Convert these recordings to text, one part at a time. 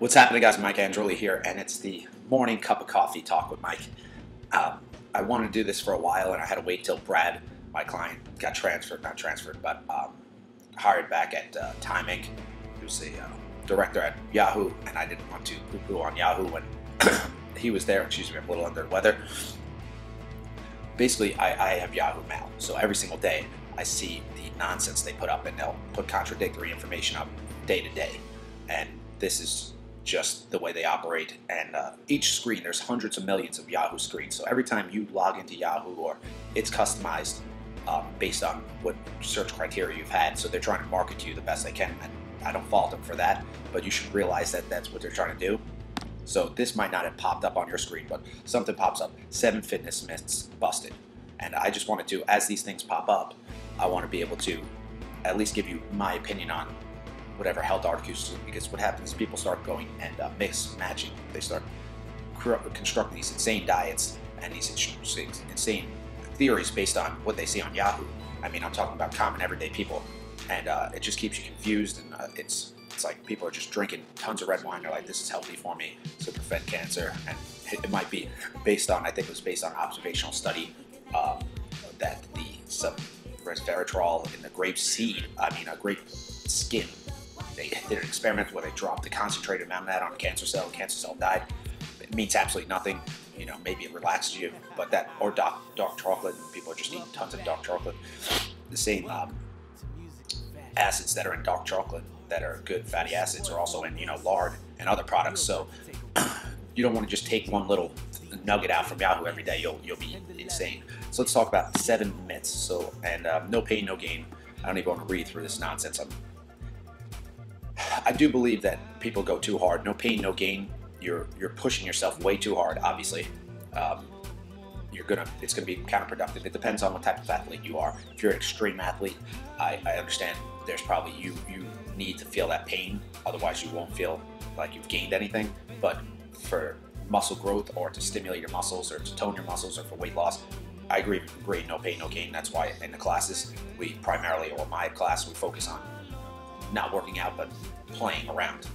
What's happening, guys? Mike Andreula here, and it's the morning cup of coffee talk with Mike. Um, I wanted to do this for a while, and I had to wait till Brad, my client, got transferred, not transferred, but um, hired back at uh, Time Inc. Was the uh, director at Yahoo, and I didn't want to poo-poo on Yahoo when he was there. Excuse me, I'm a little under the weather. Basically, I, I have Yahoo Mail, so every single day I see the nonsense they put up, and they'll put contradictory information up day to day, and this is just the way they operate. And uh, each screen, there's hundreds of millions of Yahoo screens. So every time you log into Yahoo, or it's customized um, based on what search criteria you've had. So they're trying to market to you the best they can. And I don't fault them for that, but you should realize that that's what they're trying to do. So this might not have popped up on your screen, but something pops up. Seven fitness myths busted. And I just wanted to, as these things pop up, I want to be able to at least give you my opinion on whatever health articles because what happens is people start going and uh, mismatching. They start constructing these insane diets and these insane theories based on what they see on Yahoo. I mean, I'm talking about common everyday people, and uh, it just keeps you confused. And uh, it's it's like people are just drinking tons of red wine. They're like, "This is healthy for me to prevent cancer," and it, it might be based on I think it was based on observational study um, that the some resveratrol in the grape seed, I mean, a grape skin they did an experiment where they dropped the concentrated amount of that on a cancer cell. The cancer cell died. It means absolutely nothing. You know, maybe it relaxes you, but that or dark dark chocolate. People are just eating tons of dark chocolate. The same um, acids that are in dark chocolate that are good fatty acids are also in you know lard and other products. So you don't want to just take one little nugget out from Yahoo every day. You'll you'll be insane. So let's talk about seven myths. So and um, no pain, no gain. I don't even want to read through this nonsense. I'm I do believe that people go too hard. No pain, no gain. You're you're pushing yourself way too hard. Obviously, um, you're gonna it's gonna be counterproductive. It depends on what type of athlete you are. If you're an extreme athlete, I, I understand there's probably you you need to feel that pain. Otherwise, you won't feel like you've gained anything. But for muscle growth or to stimulate your muscles or to tone your muscles or for weight loss, I agree. Great, no pain, no gain. That's why in the classes we primarily, or my class, we focus on not working out, but playing around.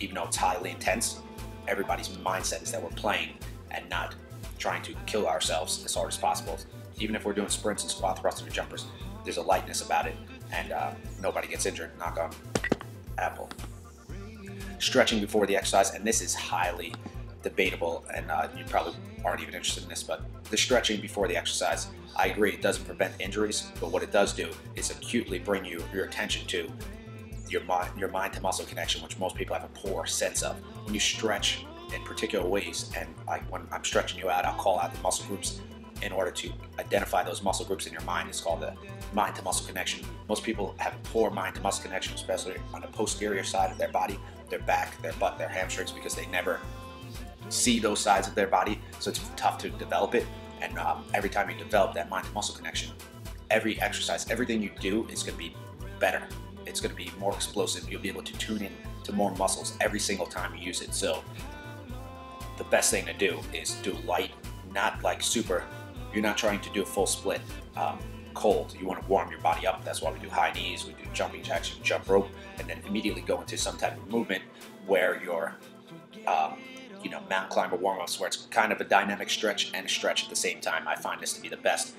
Even though it's highly intense, everybody's mindset is that we're playing and not trying to kill ourselves as hard as possible. Even if we're doing sprints and squat thrusts and jumpers, there's a lightness about it, and uh, nobody gets injured. Knock on apple. Stretching before the exercise, and this is highly debatable, and uh, you probably aren't even interested in this, but the stretching before the exercise, I agree, it doesn't prevent injuries, but what it does do is acutely bring you your attention to your mind, your mind to muscle connection, which most people have a poor sense of. When you stretch in particular ways, and I, when I'm stretching you out, I'll call out the muscle groups in order to identify those muscle groups in your mind. It's called the mind to muscle connection. Most people have a poor mind to muscle connection, especially on the posterior side of their body, their back, their butt, their hamstrings, because they never see those sides of their body. So it's tough to develop it. And um, every time you develop that mind to muscle connection, every exercise, everything you do is going to be better it's going to be more explosive. You'll be able to tune in to more muscles every single time you use it. So the best thing to do is do light, not like super. You're not trying to do a full split um, cold. You want to warm your body up. That's why we do high knees, we do jumping jacks, jump rope, and then immediately go into some type of movement where you're, um, you know, mountain climber warm ups, where it's kind of a dynamic stretch and a stretch at the same time. I find this to be the best.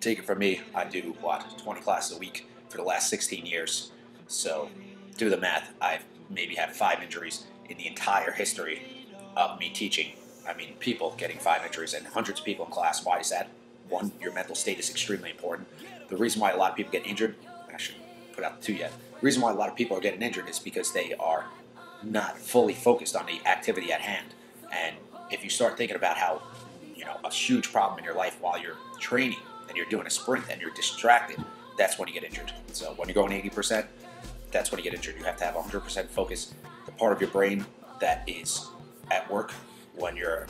Take it from me. I do what 20 classes a week for the last 16 years. So, do the math. I've maybe had five injuries in the entire history of me teaching. I mean, people getting five injuries and hundreds of people in class. Why is that? One, your mental state is extremely important. The reason why a lot of people get injured, I shouldn't put out the two yet. The reason why a lot of people are getting injured is because they are not fully focused on the activity at hand. And if you start thinking about how, you know, a huge problem in your life while you're training and you're doing a sprint and you're distracted, that's when you get injured. So when you're going 80%, that's when you get injured. You have to have 100% focus. The part of your brain that is at work when you're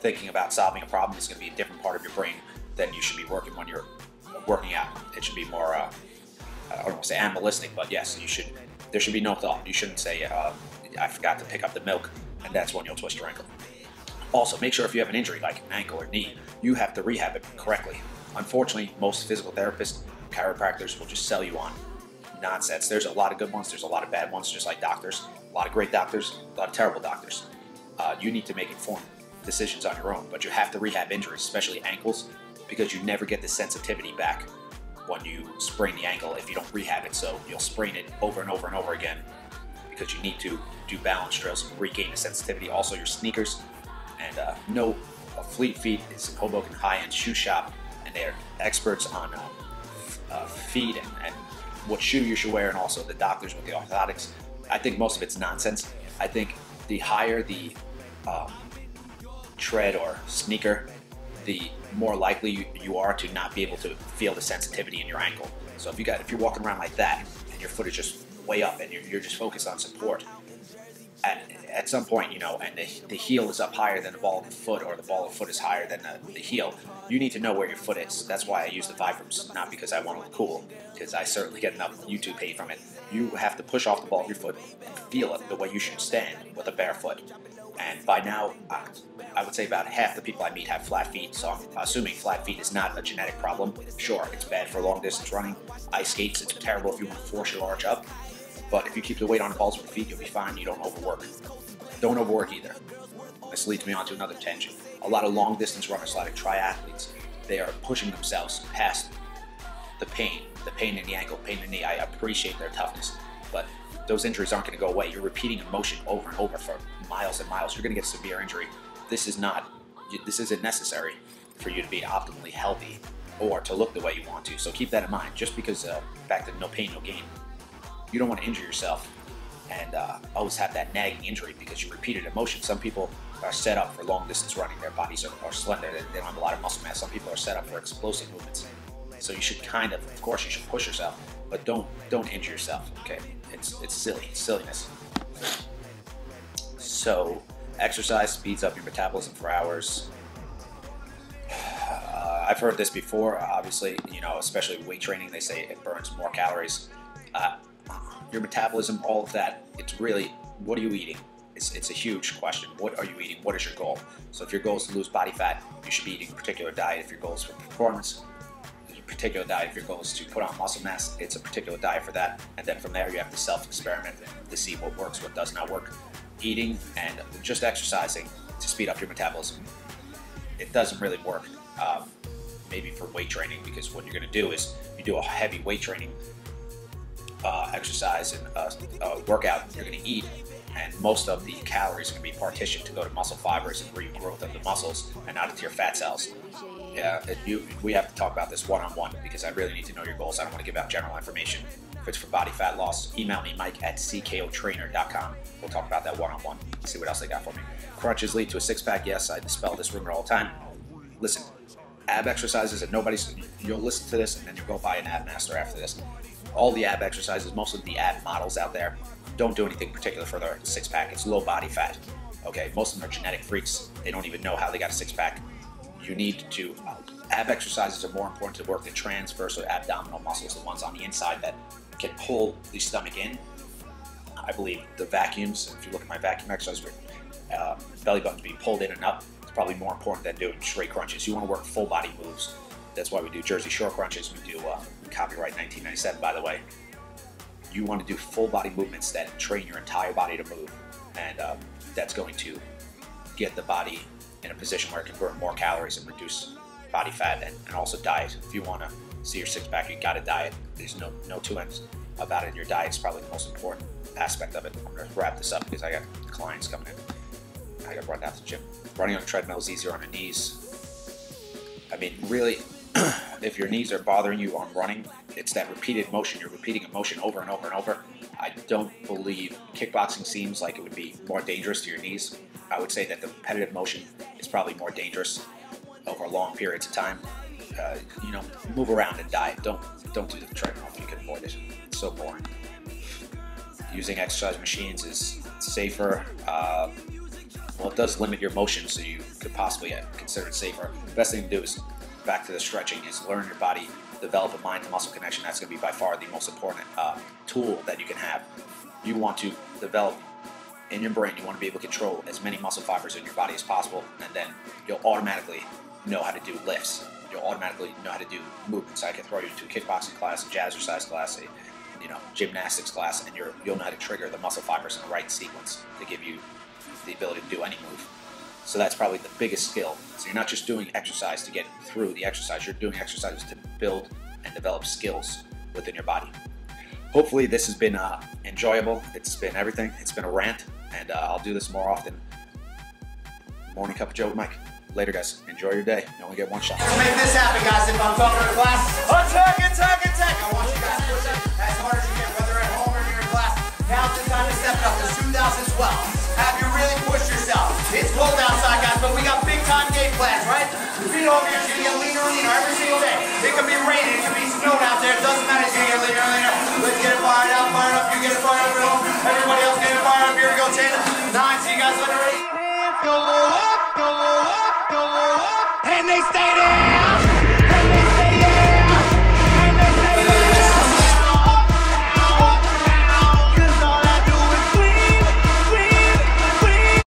thinking about solving a problem is going to be a different part of your brain than you should be working when you're working out. It should be more, uh, I don't want to say animalistic, but yes, you should. There should be no thought. You shouldn't say, uh, "I forgot to pick up the milk," and that's when you'll twist your ankle. Also, make sure if you have an injury like an ankle or knee, you have to rehab it correctly. Unfortunately, most physical therapists chiropractors will just sell you on nonsense. There's a lot of good ones, there's a lot of bad ones, just like doctors. A lot of great doctors, a lot of terrible doctors. Uh, you need to make informed decisions on your own, but you have to rehab injuries, especially ankles, because you never get the sensitivity back when you sprain the ankle if you don't rehab it. So you'll sprain it over and over and over again because you need to do balance drills regain the sensitivity. Also, your sneakers and uh, no Fleet Feet is a Hoboken high-end shoe shop, and they're experts on uh, uh, feet and, and what shoe you should wear, and also the doctors with the orthotics. I think most of it's nonsense. I think the higher the um, tread or sneaker, the more likely you, you are to not be able to feel the sensitivity in your ankle. So if you got if you're walking around like that and your foot is just way up and you're, you're just focused on support, at, at some point, you know, and the, the heel is up higher than the ball of the foot, or the ball of foot is higher than the, the heel, you need to know where your foot is. That's why I use the Vibrams, not because I want to look cool, because I certainly get enough YouTube pay from it. You have to push off the ball of your foot and feel it the way you should stand with a bare foot. And by now, I would say about half the people I meet have flat feet, so I'm assuming flat feet is not a genetic problem. Sure, it's bad for long distance running. Ice skates, it's terrible if you want to force your arch up. But if you keep the weight on the balls the feet, you'll be fine. You don't overwork. Don't overwork either. This leads me on to another tangent. A lot of long distance runners, a lot of triathletes, they are pushing themselves past the pain, the pain in the ankle, pain in the knee. I appreciate their toughness, but those injuries aren't going to go away. You're repeating a motion over and over for miles and miles. You're going to get severe injury. This is not, this isn't necessary for you to be optimally healthy or to look the way you want to. So keep that in mind. Just because, uh, back to no pain, no gain, you don't want to injure yourself and uh, always have that nagging injury because you repeated a motion. Some people are set up for long distance running. Their bodies are, are slender. They, they don't have a lot of muscle mass. Some people are set up for explosive movements. So you should kind of, of course, you should push yourself, but don't don't injure yourself. Okay, it's it's silly, it's silliness. So, exercise speeds up your metabolism for hours. Uh, I've heard this before. Obviously, you know, especially weight training, they say it burns more calories. Uh, your metabolism, all of that, it's really what are you eating? It's, it's a huge question. What are you eating? What is your goal? So if your goal is to lose body fat, you should be eating a particular diet. If your goal is for performance, a particular diet. If your goal is to put on muscle mass, it's a particular diet for that. And then from there, you have to self-experiment to see what works, what does not work. Eating and just exercising to speed up your metabolism. It doesn't really work. Um, maybe for weight training, because what you're going to do is you do a heavy weight training uh, exercise and uh, uh, workout you're going to eat, and most of the calories to be partitioned to go to muscle fibers and regrowth of the muscles and not into your fat cells. Yeah, you, we have to talk about this one on one because I really need to know your goals. I don't want to give out general information. If it's for body fat loss, email me, mike at ckotrainer.com. We'll talk about that one on one. See what else they got for me. Crunches lead to a six pack. Yes, I dispel this rumor all the time. Listen, ab exercises, and nobody's, you'll listen to this and then you'll go buy an ab master after this all the ab exercises, most of the ab models out there, don't do anything particular for their six pack. It's low body fat. Okay, most of them are genetic freaks. They don't even know how they got a six pack. You need to, uh, ab exercises are more important to work the transverse or abdominal muscles, the ones on the inside that can pull the stomach in. I believe the vacuums, if you look at my vacuum exercise, uh, belly button's being pulled in and up, it's probably more important than doing straight crunches. You want to work full body moves. That's why we do Jersey Shore crunches. We do uh, copyright 1997, by the way. You want to do full body movements that train your entire body to move, and um, that's going to get the body in a position where it can burn more calories and reduce body fat, and, and also diet. If you want to see your six pack, you got to diet. There's no no two ends about it. Your diet is probably the most important aspect of it. I'm to wrap this up because I got clients coming in. I got to run down to the gym. Running on a treadmill is easier on the knees. I mean, really, if your knees are bothering you on running, it's that repeated motion. You're repeating a motion over and over and over. I don't believe kickboxing seems like it would be more dangerous to your knees. I would say that the repetitive motion is probably more dangerous over long periods of time. Uh, you know, move around and diet. Don't don't do the treadmill if you can avoid it. It's so boring. Using exercise machines is safer. Uh, well, it does limit your motion, so you could possibly consider it safer. The best thing to do is back to the stretching is learn your body, develop a mind to muscle connection. That's going to be by far the most important uh, tool that you can have. You want to develop in your brain, you want to be able to control as many muscle fibers in your body as possible, and then you'll automatically know how to do lifts. You'll automatically know how to do movements. I can throw you into a kickboxing class, a jazzercise class, a you know gymnastics class, and you're you'll know how to trigger the muscle fibers in the right sequence to give you the ability to do any move. So that's probably the biggest skill. So you're not just doing exercise to get through the exercise, you're doing exercises to build and develop skills within your body. Hopefully, this has been uh, enjoyable. It's been everything. It's been a rant, and uh, I'll do this more often. Morning Cup of Joe with Mike. Later, guys. Enjoy your day. You only get one shot. Let's make this happen, guys. If I'm talking to class, attack, attack, attack. I want you guys to push up as hard as you can, whether at home or in your class. Now's the time to step it up. It's 2012. Cold outside, guys, but we got big time game plans, right? Feet over here is gonna get leaner and leaner every single day. It could be raining, it could be snowing out there. It doesn't matter. It's gonna get leaner and leaner. Let's get it fired up, fired up. You get it fired up at home. Everybody else get it fired up. Here we go, ten, nine. See you guys later. And they stay there.